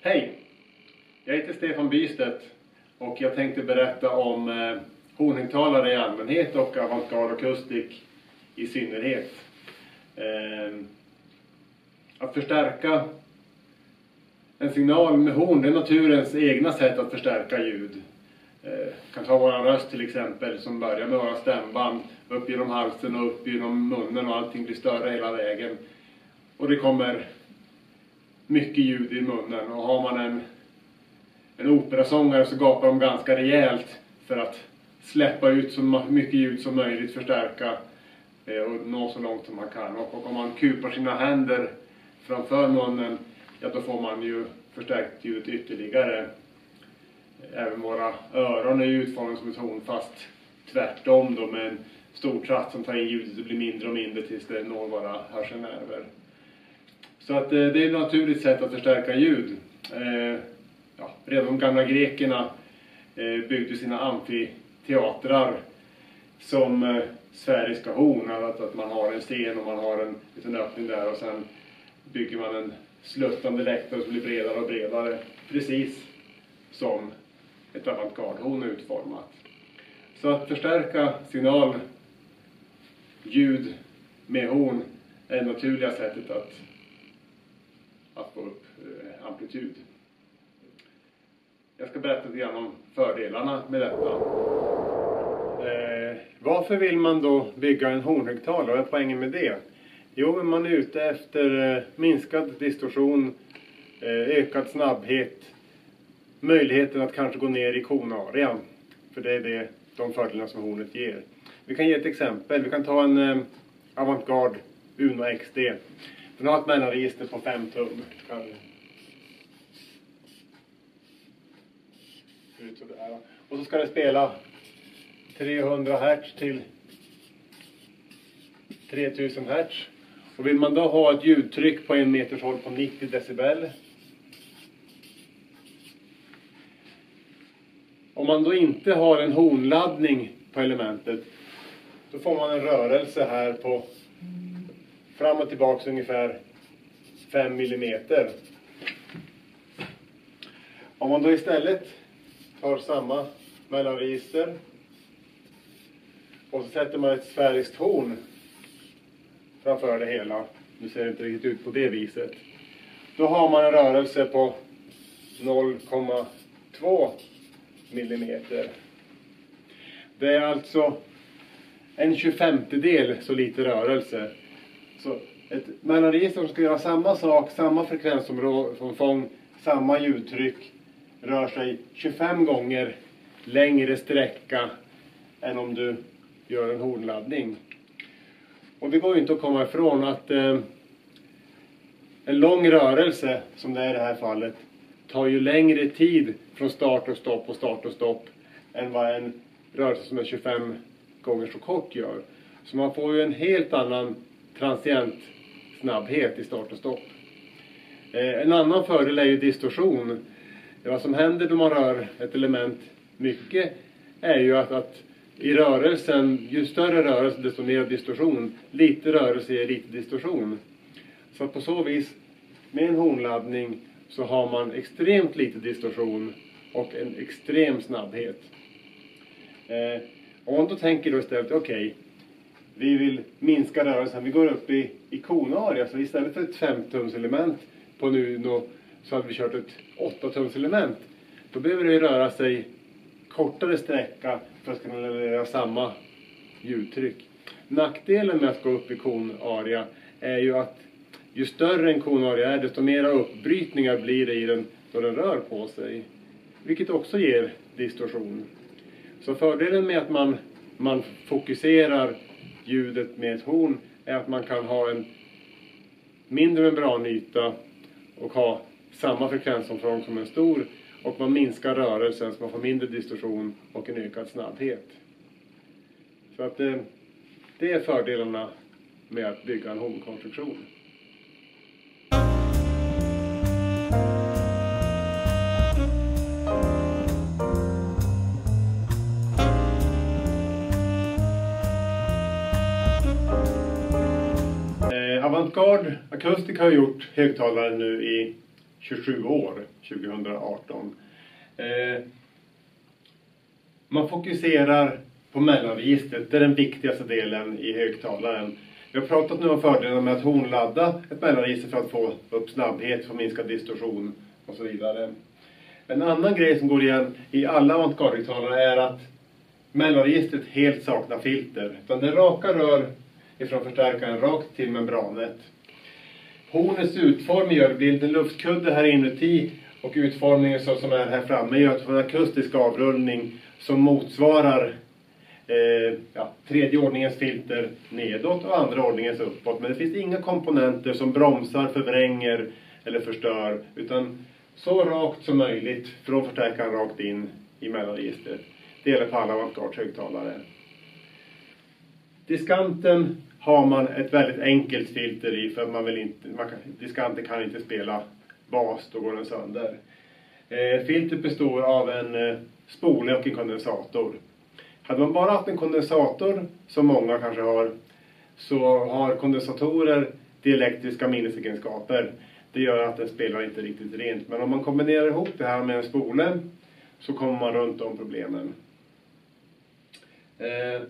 Hej! Jag heter Stefan Bystedt och jag tänkte berätta om eh, hornhögtalare i allmänhet och Avantgarde akustik i synnerhet. Eh, att förstärka en signal med horn, det är naturens egna sätt att förstärka ljud. Eh, kan ta våran röst till exempel som börjar med våra stämband upp genom halsen och upp genom munnen och allting blir större hela vägen. Och det kommer mycket ljud i munnen och har man en, en operasångare så gapar de ganska rejält för att släppa ut så mycket ljud som möjligt, förstärka eh, och nå så långt som man kan. Och, och om man kupar sina händer framför munnen, ja då får man ju förstärkt ljudet ytterligare. Även våra öron är ju utformade som ett horn fast tvärtom då med en stor tratt som tar in ljudet och blir mindre och mindre tills det når våra hörselnerver. Så att eh, det är ett naturligt sätt att förstärka ljud. Eh, ja, redan de gamla grekerna eh, byggde sina amfiteatrar som sfäriska horn. Att, att man har en scen och man har en liten öppning där och sen bygger man en sluttande läktare som blir bredare och bredare. Precis som ett avantgardhorn är utformat. Så att förstärka signal, ljud med horn är det naturliga sättet att, att få upp eh, amplitud. Jag ska berätta lite grann om fördelarna med detta. Eh, varför vill man då bygga en hornhögtalare? Vad är poängen med det? Jo, man är ute efter eh, minskad distorsion, eh, ökad snabbhet, möjligheten att kanske gå ner i konarean. För det är det, de fördelarna som hornet ger. Vi kan ge ett exempel. Vi kan ta en eh, Avantgarde Uno XD. Den har ett mellanregister på 5 tum. Kan... Och så ska det spela 300 Hz till 3000 Hz. Och vill man då ha ett ljudtryck på en meters håll på 90 decibel. Om man då inte har en hornladdning på elementet då får man en rörelse här på fram och tillbaks ungefär 5 millimeter. Om man då istället tar samma mellanregister och så sätter man ett sfäriskt horn framför det hela. Nu ser det inte riktigt ut på det viset. Då har man en rörelse på 0,2 millimeter. Det är alltså en 25 del så lite rörelse. Så ett mellanregister som ska göra samma sak, samma frekvensomfång, samma ljudtryck rör sig 25 gånger längre sträcka än om du gör en hornladdning. Och det går ju inte att komma ifrån att eh, en lång rörelse, som det är i det här fallet, tar ju längre tid från start och stopp och start och stopp än vad en rörelse som är 25 gånger så kort gör. Så man får ju en helt annan transient snabbhet i start och stopp. Eh, en annan fördel är ju distorsion. Vad som händer när man rör ett element mycket är ju att, att i rörelsen, ju större rörelse desto mer distorsion. Lite rörelse ger lite distorsion. Så att på så vis, med en hornladdning så har man extremt lite distorsion och en extrem snabbhet. Eh, om man då tänker då istället, okej, okay, vi vill minska rörelsen, vi går upp i, i konaria, så istället för ett 5-tums på Nuno så hade vi kört ett 8-tums. Då behöver det röra sig kortare sträcka för att kunna leverera samma ljudtryck. Nackdelen med att gå upp i konaria är ju att ju större en konaria är desto mera uppbrytningar blir det i den då den rör på sig. Vilket också ger distorsion. Så fördelen med att man, man fokuserar ljudet med ett horn är att man kan ha en mindre membranyta och ha samma frekvensomfång som en stor och man minskar rörelsen så man får mindre distorsion och en ökad snabbhet. Så att det, det är fördelarna med att bygga en hornkonstruktion. Avantgarde Acoustic har gjort högtalare nu i 27 år, 2018. Eh, man fokuserar på mellanregistret, det är den viktigaste delen i högtalaren. Vi har pratat nu om fördelarna med att hornladda ett mellanregister för att få upp snabbhet, få minskad distorsion och så vidare. En annan grej som går igen i alla avantgarde-högtalare är att mellanregistret helt saknar filter. Utan det är raka rör ifrån förstärkaren rakt till membranet. Hornets utformning gör att det blir en liten luftkudde här inuti och utformningen så som är här framme gör att vi får en akustisk avrullning som motsvarar eh, ja, tredje ordningens filter nedåt och andra ordningens uppåt. Men det finns inga komponenter som bromsar, förvränger eller förstör. Utan så rakt som möjligt från förstärkaren rakt in i mellanregistret. Det gäller på alla Avantgards högtalare. Diskanten har man ett väldigt enkelt filter i för man vill inte, man kan, diskanten kan inte spela bas, då går den sönder. Eh, filtret består av en eh, spole och en kondensator. Hade man bara haft en kondensator, som många kanske har, så har kondensatorer dielektriska minnesegenskaper. Det gör att den spelar inte riktigt rent. Men om man kombinerar ihop det här med en spole så kommer man runt de problemen. Eh,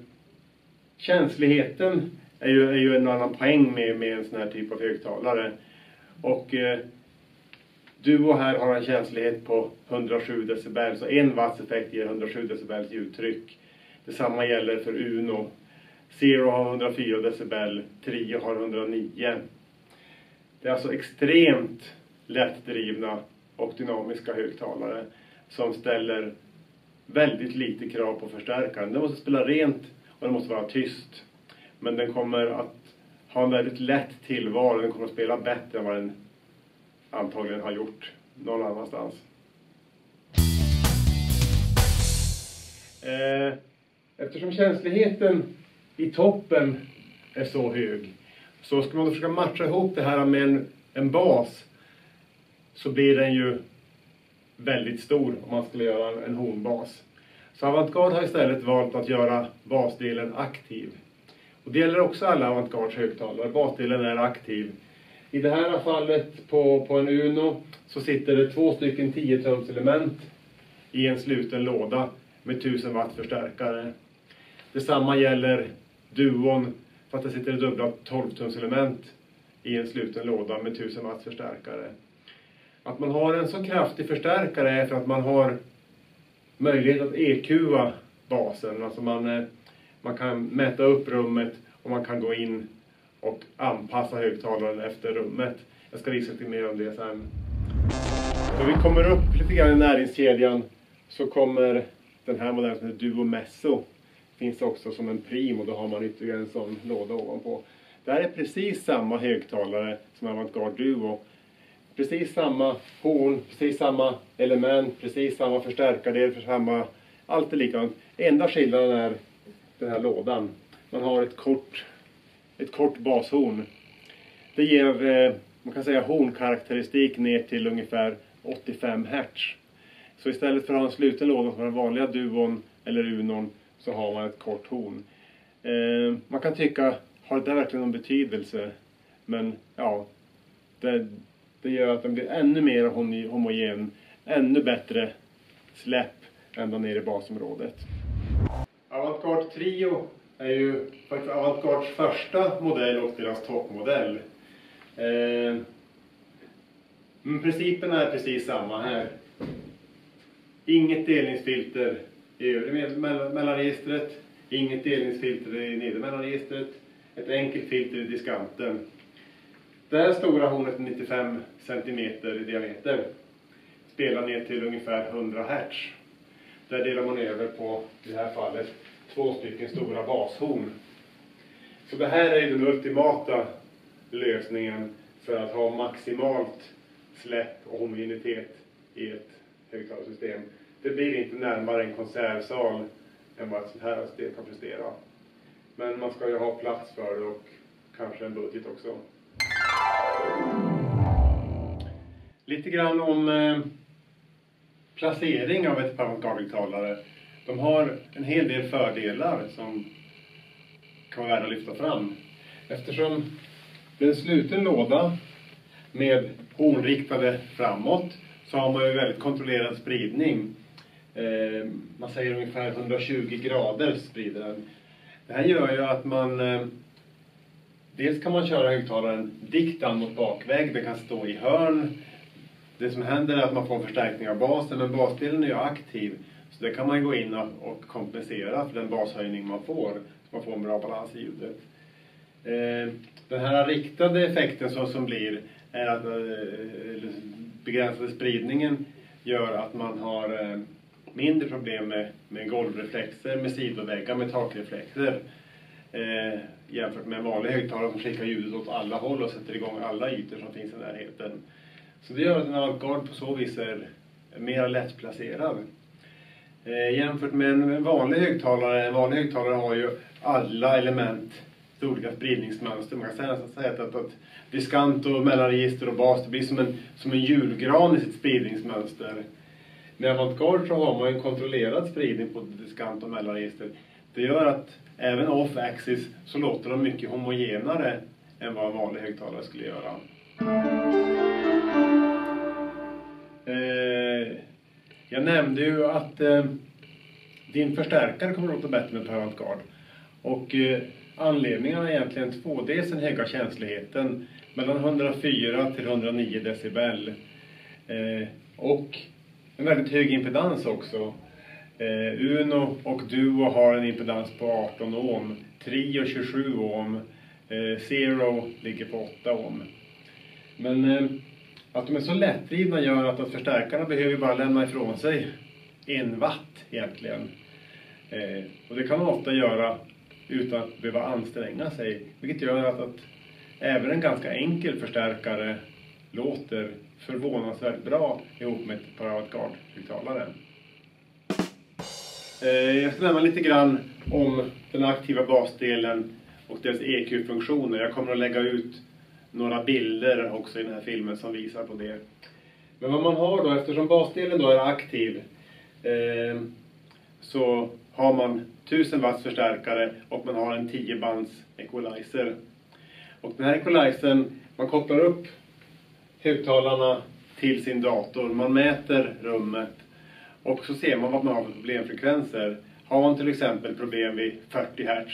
känsligheten är ju, är ju en annan poäng med, med en sån här typ av högtalare. Och eh, Duo här har en känslighet på 107 decibel, så en watts effekt ger 107 decibels ljudtryck. Detsamma gäller för Uno. Zero har 104 decibel, Trio har 109. Det är alltså extremt lättdrivna och dynamiska högtalare som ställer väldigt lite krav på förstärkaren. Den måste spela rent och den måste vara tyst. Men den kommer att ha en väldigt lätt tillvaro. Den kommer att spela bättre än vad den antagligen har gjort någon annanstans. Eh, eftersom känsligheten i toppen är så hög så ska man då försöka matcha ihop det här med en, en bas så blir den ju väldigt stor om man skulle göra en hornbas. Så Avantgarde har istället valt att göra basdelen aktiv. Och det gäller också alla Avantgards högtalare. Basdelen är aktiv. I det här fallet på, på en Uno så sitter det två stycken 10 tums element i en sluten låda med 1000 watt förstärkare. Detsamma gäller Duon för att det sitter dubbla 12 tums element i en sluten låda med 1000 watt förstärkare. Att man har en så kraftig förstärkare är för att man har möjlighet att EQa basen. Alltså man, eh, man kan mäta upp rummet och man kan gå in och anpassa högtalaren efter rummet. Jag ska visa lite mer om det sen. När vi kommer upp lite grann i näringskedjan så kommer den här modellen som heter Duo Messo. Finns också som en prim och då har man ytterligare en sån låda ovanpå. Det här är precis samma högtalare som Avantgarde Duo. Precis samma horn, precis samma element, precis samma förstärkardel, för samma... Allt är likadant. Enda skillnaden är den här lådan. Man har ett kort ett kort bashorn. Det ger, eh, man kan säga hornkaraktäristik ner till ungefär 85 Hz. Så istället för att ha en sluten låda som den vanliga Duon eller Unon så har man ett kort horn. Eh, man kan tycka, har det verkligen någon betydelse? Men ja, det, det gör att den blir ännu mer homogen, ännu bättre släpp ända ner i basområdet. Trio är ju faktiskt Avantgards första modell och deras toppmodell. Eh, men principen är precis samma här. Inget delningsfilter i övre mellanregistret, inget delningsfilter i nedre mellanregistret, ett enkelt filter i diskanten. Det här stora hornet är 95 cm i diameter. Spelar ner till ungefär 100 Hz. Där delar man över på, i det här fallet, två stycken stora bashorn. Så det här är den ultimata lösningen för att ha maximalt släpp och homogenitet i ett högtalarsystem. Det blir inte närmare en konsertsal än vad ett sånt här system kan prestera. Men man ska ju ha plats för det och kanske en budget också. Lite grann om eh, placering av ett avantgarde de har en hel del fördelar som kan vara värda att lyfta fram. Eftersom det är en sluten låda med hornriktade framåt så har man ju väldigt kontrollerad spridning. Eh, man säger ungefär 120 grader sprider den. Det här gör ju att man eh, Dels kan man köra högtalaren diktan mot bakväg, den kan stå i hörn. Det som händer är att man får en förstärkning av basen, men basdelen är ju aktiv. Så det kan man gå in och kompensera för den bashöjning man får. Så man får en bra balans i ljudet. Eh, den här riktade effekten som, som blir är att eh, begränsade spridningen gör att man har eh, mindre problem med, med golvreflexer, med sidoväggar, med takreflexer. Eh, jämfört med en vanlig högtalare som skickar ljudet åt alla håll och sätter igång alla ytor som finns i närheten. Så det gör att en avantgarde på så vis är mer lättplacerad. Eh, jämfört med en vanlig högtalare, en vanlig högtalare har ju alla element i olika spridningsmönster. Man kan säga, säga att, att, att diskant och mellanregister och bas, det blir som en, som en julgran i sitt spridningsmönster. Med avantgarde så har man en kontrollerad spridning på diskant och mellanregister. Det gör att även off-axis så låter de mycket homogenare än vad en vanlig högtalare skulle göra. Jag nämnde ju att eh, din förstärkare kommer att låta bättre med per guard. Och eh, anledningarna är egentligen två. Dels den höga känsligheten mellan 104 till 109 decibel. Eh, och en väldigt hög impedans också. Eh, Uno och Duo har en impedans på 18 ohm. Trio 27 ohm. Eh, Zero ligger på 8 ohm. Men eh, att de är så lättdrivna gör att, att förstärkarna behöver bara lämna ifrån sig en watt egentligen. Eh, och det kan man ofta göra utan att behöva anstränga sig. Vilket gör att, att även en ganska enkel förstärkare låter förvånansvärt bra ihop med ett par avantgarde-högtalare. Eh, jag ska nämna lite grann om den aktiva basdelen och dess EQ-funktioner. Jag kommer att lägga ut några bilder också i den här filmen som visar på det. Men vad man har då, eftersom basdelen då är aktiv, eh, så har man 1000 watts förstärkare och man har en 10 bands equalizer. Och den här equalizern, man kopplar upp högtalarna till sin dator, man mäter rummet och så ser man vad man har för problemfrekvenser. Har man till exempel problem vid 40 Hz,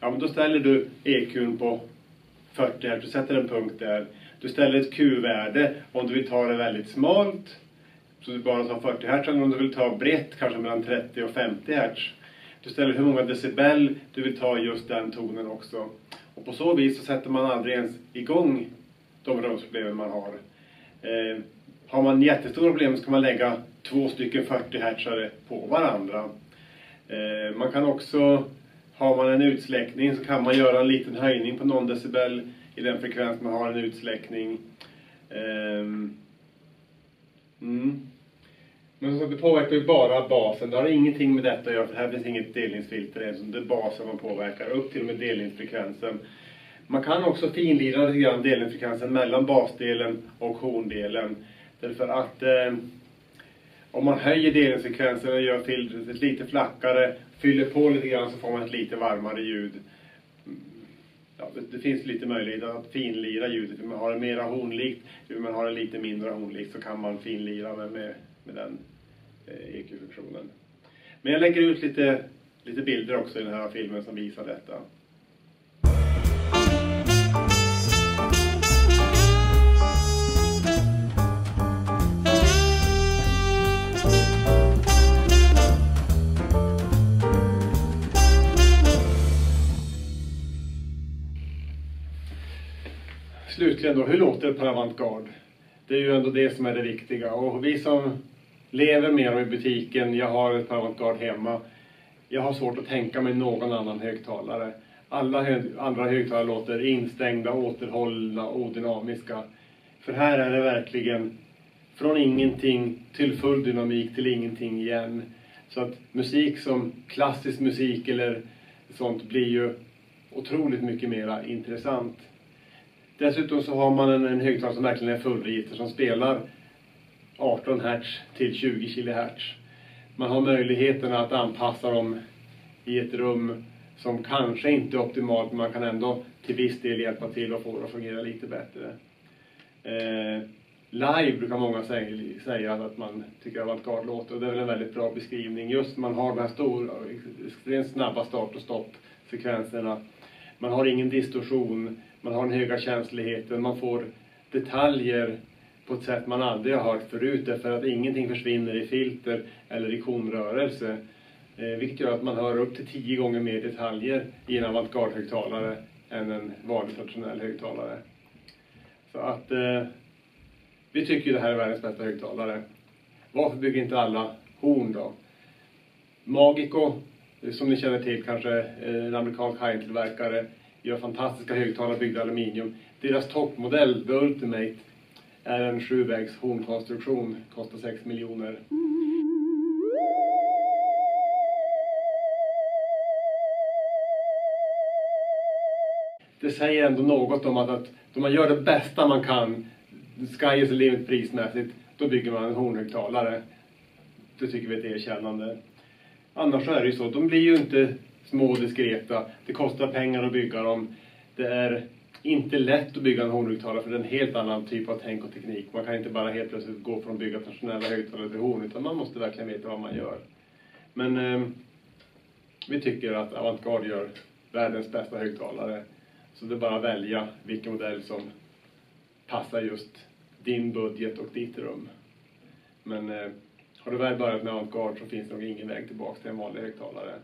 ja men då ställer du EQn på 40 Hz, du sätter en punkt där. Du ställer ett Q-värde om du vill ta det väldigt smalt, så du bara tar 40 Hz, eller om du vill ta brett, kanske mellan 30 och 50 Hz. Du ställer hur många decibel du vill ta just den tonen också. Och på så vis så sätter man aldrig ens igång de rumsproblemen man har. Eh, har man jättestora problem så kan man lägga två stycken 40 hertzare på varandra. Eh, man kan också, har man en utsläckning så kan man göra en liten höjning på någon decibel i den frekvens man har en utsläckning. Um, mm. Men så det påverkar ju bara basen. Det har ingenting med detta att göra för här finns inget delningsfilter. Det är basen man påverkar upp till och med delningsfrekvensen. Man kan också finlira lite grann delningsfrekvensen mellan basdelen och horndelen. Därför att eh, om man höjer delningsfrekvensen och gör filtret lite flackare, fyller på lite grann så får man ett lite varmare ljud. Ja, det, finns lite möjlighet att finlira ljudet. Vill man ha det mera hornlikt, vill man ha det lite mindre hornlikt så kan man finlira med, med, med den eh, EQ-funktionen. Men jag lägger ut lite, lite bilder också i den här filmen som visar detta. Slutligen då, hur låter det på avantgarde? Det är ju ändå det som är det viktiga. Och vi som lever med dem i butiken, jag har ett avantgarde hemma. Jag har svårt att tänka mig någon annan högtalare. Alla hö andra högtalare låter instängda, återhållna, odynamiska. För här är det verkligen från ingenting till full dynamik till ingenting igen. Så att musik som klassisk musik eller sånt blir ju otroligt mycket mera intressant. Dessutom så har man en, en högtalare som verkligen är fullregister som spelar 18 Hz till 20 kHz. Man har möjligheten att anpassa dem i ett rum som kanske inte är optimalt men man kan ändå till viss del hjälpa till och få det att fungera lite bättre. Eh, live brukar många säga, säga att man tycker att avantgarde låter och det är väl en väldigt bra beskrivning. Just man har de här stora, extremt snabba start och stoppfrekvenserna. Man har ingen distorsion, man har den höga känsligheten, man får detaljer på ett sätt man aldrig har hört förut därför att ingenting försvinner i filter eller i konrörelse. Eh, vilket gör att man hör upp till tio gånger mer detaljer i en avantgarde-högtalare än en vanlig traditionell högtalare. Så att eh, vi tycker det här är världens bästa högtalare. Varför bygger inte alla horn då? Magico, eh, som ni känner till kanske, eh, en amerikansk high-tillverkare gör fantastiska högtalare byggda i aluminium. Deras toppmodell, The Ultimate, är en sjuvägs hornkonstruktion, kostar 6 miljoner. Det säger ändå något om att, att då man gör det bästa man kan, sky is the limit prismässigt, då bygger man en hornhögtalare. Det tycker vi är ett erkännande. Annars så är det ju så, de blir ju inte små och diskreta. Det kostar pengar att bygga dem. Det är inte lätt att bygga en hornhögtalare för det är en helt annan typ av tänk och teknik. Man kan inte bara helt plötsligt gå från att bygga traditionella högtalare till horn utan man måste verkligen veta vad man gör. Men eh, vi tycker att Avantgarde gör världens bästa högtalare. Så det är bara att välja vilken modell som passar just din budget och ditt rum. Men eh, har du väl börjat med Avantgarde så finns det nog ingen väg tillbaka till en vanlig högtalare.